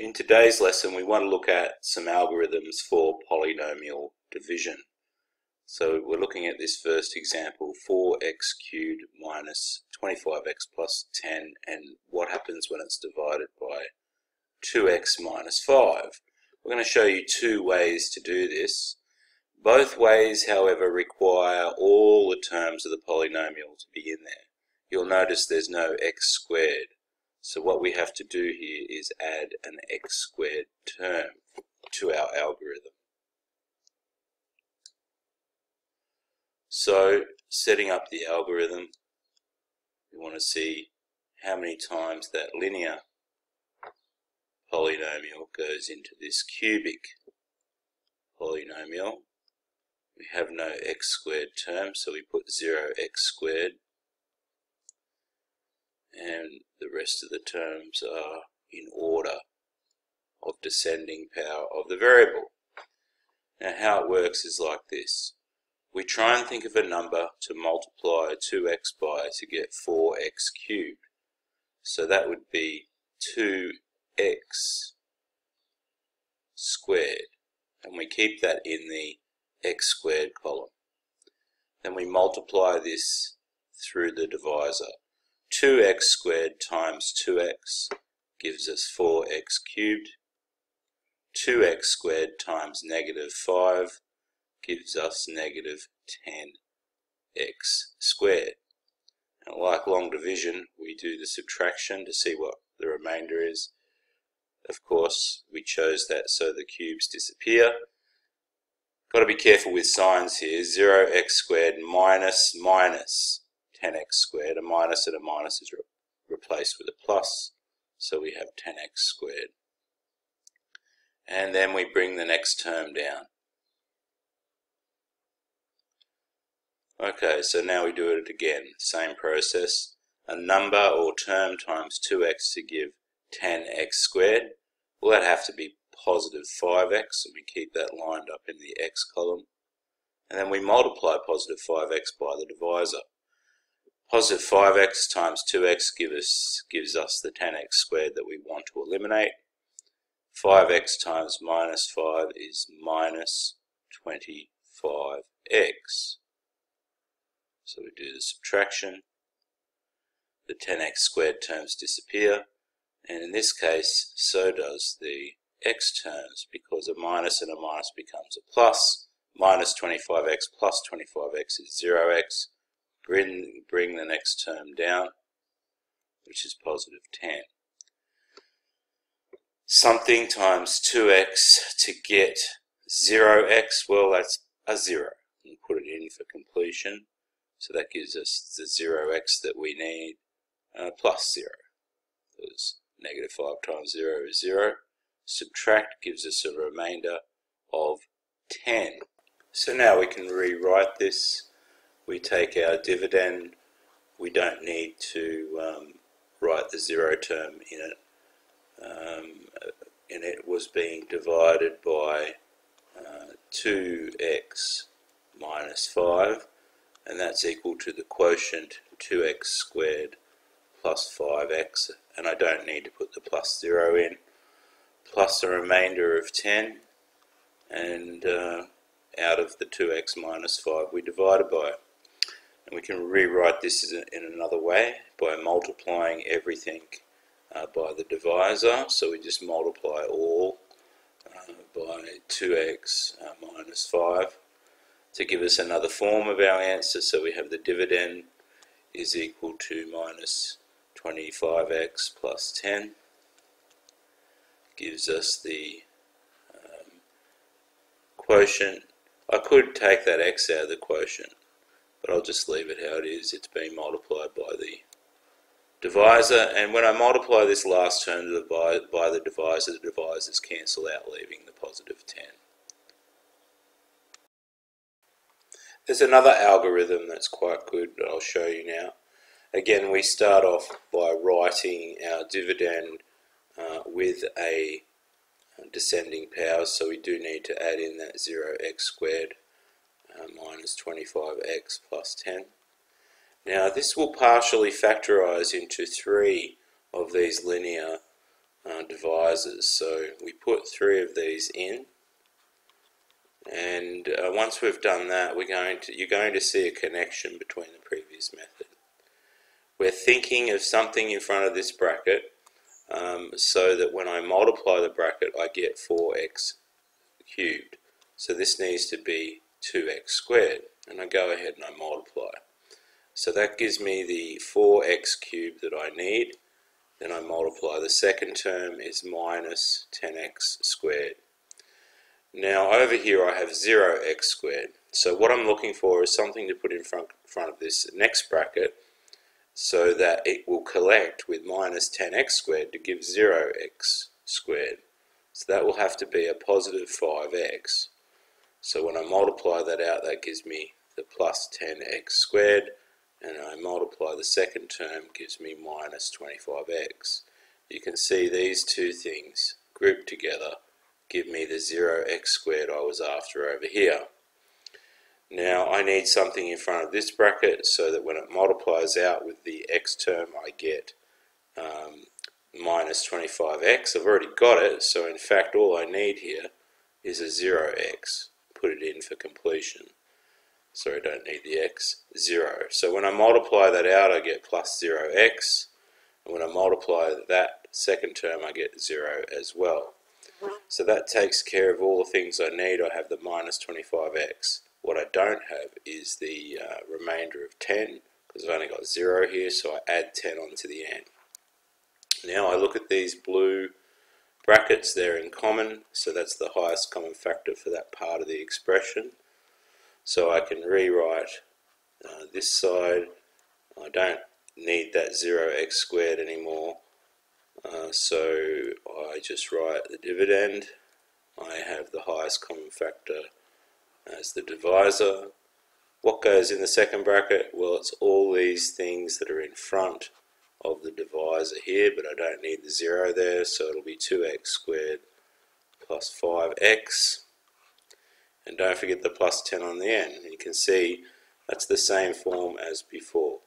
In today's lesson we want to look at some algorithms for polynomial division. So we're looking at this first example 4x cubed minus 25x plus 10 and what happens when it's divided by 2x minus 5. We're going to show you two ways to do this. Both ways however require all the terms of the polynomial to be in there. You'll notice there's no x squared so what we have to do here is add an x squared term to our algorithm. So setting up the algorithm, we want to see how many times that linear polynomial goes into this cubic polynomial. We have no x squared term, so we put 0x squared and the rest of the terms are in order of descending power of the variable. Now how it works is like this. We try and think of a number to multiply 2x by to get 4x cubed. So that would be 2x squared. And we keep that in the x squared column. Then we multiply this through the divisor. 2x squared times 2x gives us 4x cubed. 2x squared times negative 5 gives us negative 10x squared. And like long division, we do the subtraction to see what the remainder is. Of course, we chose that so the cubes disappear. Got to be careful with signs here. 0x squared minus minus 10x squared. A minus and a minus is re replaced with a plus, so we have 10x squared. And then we bring the next term down. Okay, so now we do it again, same process. A number or term times 2x to give 10x squared. Well, that have to be positive 5x, and we keep that lined up in the x column. And then we multiply positive 5x by the divisor. Positive 5x times 2x give us, gives us the 10x squared that we want to eliminate. 5x times minus 5 is minus 25x. So we do the subtraction. The 10x squared terms disappear. And in this case, so does the x terms because a minus and a minus becomes a plus. Minus 25x plus 25x is 0x bring, bring the next term down, which is positive 10. Something times 2x to get 0x, well that's a 0. And put it in for completion. So that gives us the 0x that we need, uh, plus 0. Because negative 5 times 0 is 0. Subtract gives us a remainder of 10. So now we can rewrite this we take our dividend, we don't need to um, write the zero term in it. Um, and it was being divided by uh, 2x minus 5 and that's equal to the quotient 2x squared plus 5x and I don't need to put the plus 0 in plus a remainder of 10 and uh, out of the 2x minus 5 we divided by it. We can rewrite this in another way by multiplying everything uh, by the divisor. So we just multiply all uh, by 2x uh, minus 5 to give us another form of our answer. So we have the dividend is equal to minus 25x plus 10 gives us the um, quotient. I could take that x out of the quotient but I'll just leave it how it is. It's being multiplied by the divisor, and when I multiply this last term by, the divisor, the divisors cancel out, leaving the positive 10. There's another algorithm that's quite good that I'll show you now. Again, we start off by writing our dividend uh, with a descending power, so we do need to add in that 0x squared uh, minus 25x plus 10. Now this will partially factorize into three of these linear uh, divisors. So we put three of these in and uh, once we've done that we're going to you're going to see a connection between the previous method. We're thinking of something in front of this bracket um, so that when I multiply the bracket I get 4x cubed. So this needs to be 2x squared and I go ahead and I multiply. So that gives me the 4x cubed that I need. Then I multiply. The second term is minus 10x squared. Now over here I have 0x squared. So what I'm looking for is something to put in front, front of this next bracket so that it will collect with minus 10x squared to give 0x squared. So that will have to be a positive 5x. So when I multiply that out, that gives me the plus 10x squared, and I multiply the second term, gives me minus 25x. You can see these two things grouped together give me the 0x squared I was after over here. Now I need something in front of this bracket so that when it multiplies out with the x term I get um, minus 25x. I've already got it, so in fact all I need here is a 0x. Put it in for completion. So I don't need the x, 0. So when I multiply that out I get plus 0x, and when I multiply that second term I get 0 as well. So that takes care of all the things I need. I have the minus 25x. What I don't have is the uh, remainder of 10 because I've only got 0 here so I add 10 onto the end. Now I look at these blue brackets, they're in common, so that's the highest common factor for that part of the expression. So I can rewrite uh, this side, I don't need that 0x squared anymore, uh, so I just write the dividend, I have the highest common factor as the divisor. What goes in the second bracket? Well, it's all these things that are in front of the divisor here, but I don't need the zero there, so it'll be 2x squared plus 5x. And don't forget the plus 10 on the end. You can see that's the same form as before.